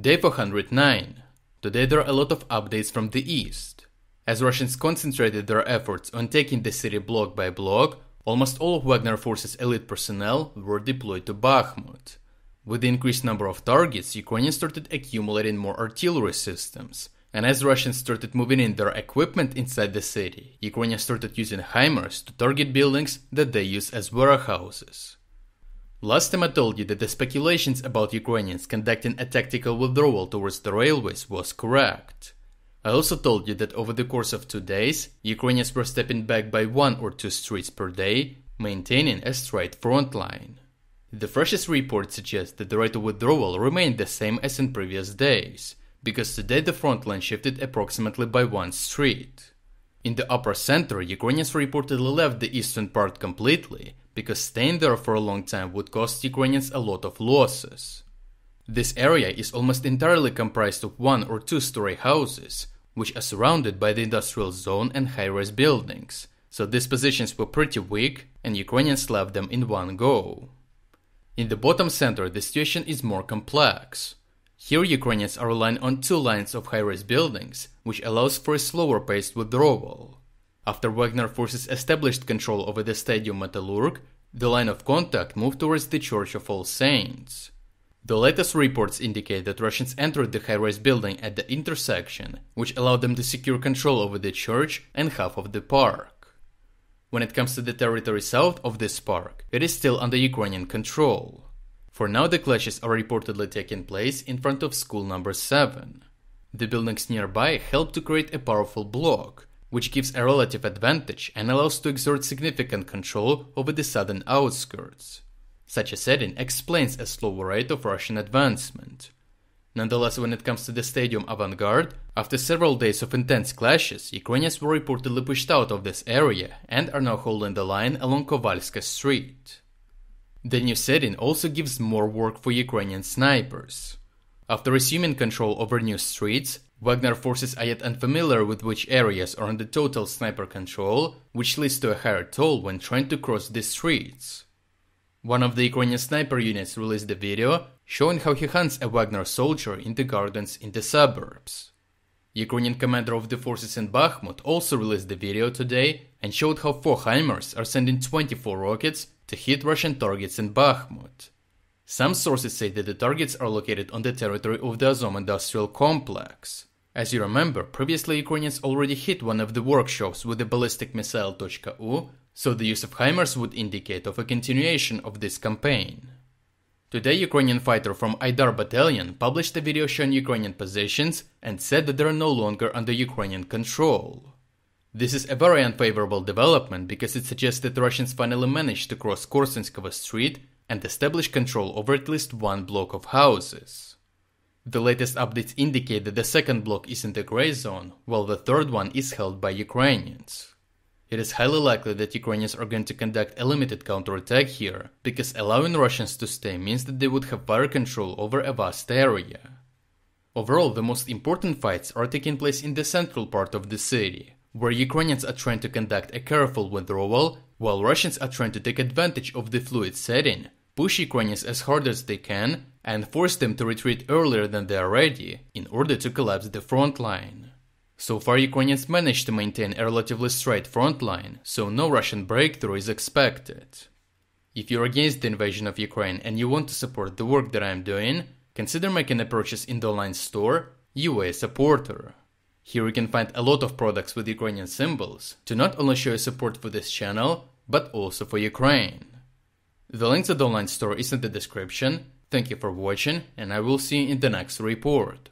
Day 409. Today there are a lot of updates from the east. As Russians concentrated their efforts on taking the city block by block, almost all of Wagner Force's elite personnel were deployed to Bakhmut. With the increased number of targets, Ukrainians started accumulating more artillery systems, and as Russians started moving in their equipment inside the city, Ukrainians started using HIMARS to target buildings that they use as warehouses. Last time I told you that the speculations about Ukrainians conducting a tactical withdrawal towards the railways was correct. I also told you that over the course of two days, Ukrainians were stepping back by one or two streets per day, maintaining a straight front line. The freshest report suggests that the rate of withdrawal remained the same as in previous days, because today the front line shifted approximately by one street. In the upper center, Ukrainians reportedly left the eastern part completely, because staying there for a long time would cost Ukrainians a lot of losses. This area is almost entirely comprised of one or two story houses, which are surrounded by the industrial zone and high rise buildings, so these positions were pretty weak and Ukrainians left them in one go. In the bottom center, the situation is more complex. Here, Ukrainians are relying on two lines of high rise buildings, which allows for a slower paced withdrawal. After Wagner forces established control over the stadium Metallurg, the line of contact moved towards the Church of All Saints. The latest reports indicate that Russians entered the high rise building at the intersection, which allowed them to secure control over the church and half of the park. When it comes to the territory south of this park, it is still under Ukrainian control. For now, the clashes are reportedly taking place in front of school number 7. The buildings nearby help to create a powerful block, which gives a relative advantage and allows to exert significant control over the southern outskirts. Such a setting explains a slower rate of Russian advancement. Nonetheless, when it comes to the stadium Avangard, after several days of intense clashes, Ukrainians were reportedly pushed out of this area and are now holding the line along Kovalska Street. The new setting also gives more work for Ukrainian snipers. After assuming control over new streets, Wagner forces are yet unfamiliar with which areas are under total sniper control, which leads to a higher toll when trying to cross the streets. One of the Ukrainian sniper units released a video showing how he hunts a Wagner soldier in the gardens in the suburbs. Ukrainian commander of the forces in Bakhmut also released the video today and showed how four HIMARS are sending 24 rockets to hit Russian targets in Bakhmut. Some sources say that the targets are located on the territory of the Azom industrial complex. As you remember, previously Ukrainians already hit one of the workshops with the ballistic missile .U, so the use of HIMARS would indicate of a continuation of this campaign. Today, Ukrainian fighter from Aidar battalion published a video showing Ukrainian positions and said that they are no longer under Ukrainian control. This is a very unfavorable development because it suggests that Russians finally managed to cross Korsunskovo Street and establish control over at least one block of houses. The latest updates indicate that the second block is in the gray zone, while the third one is held by Ukrainians. It is highly likely that Ukrainians are going to conduct a limited counterattack here, because allowing Russians to stay means that they would have fire control over a vast area. Overall, the most important fights are taking place in the central part of the city, where Ukrainians are trying to conduct a careful withdrawal, while Russians are trying to take advantage of the fluid setting, push Ukrainians as hard as they can, and force them to retreat earlier than they are ready in order to collapse the front line. So far, Ukrainians managed to maintain a relatively straight front line, so no Russian breakthrough is expected. If you're against the invasion of Ukraine and you want to support the work that I'm doing, consider making a purchase in the online store, UA Supporter. Here you can find a lot of products with Ukrainian symbols to not only show your support for this channel, but also for Ukraine. The link to the online store is in the description, Thank you for watching and I will see you in the next report.